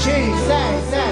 Jesus.